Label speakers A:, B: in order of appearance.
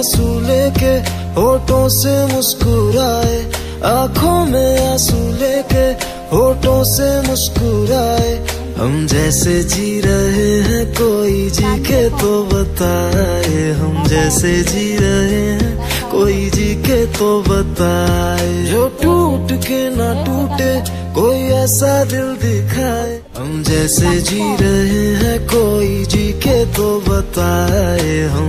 A: आँसू लेके होठों से मुस्कुराए, आँखों में आँसू लेके होठों से मुस्कुराए। हम जैसे जी रहे हैं, कोई जी के तो बताए। हम जैसे जी रहे हैं, कोई जी के तो बताए। जो टूट के ना टूटे, कोई ऐसा दिल दिखाए। हम जैसे जी रहे हैं, कोई जी के तो बताए। हम